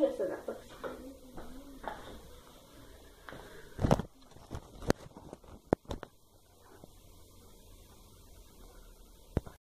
也是的色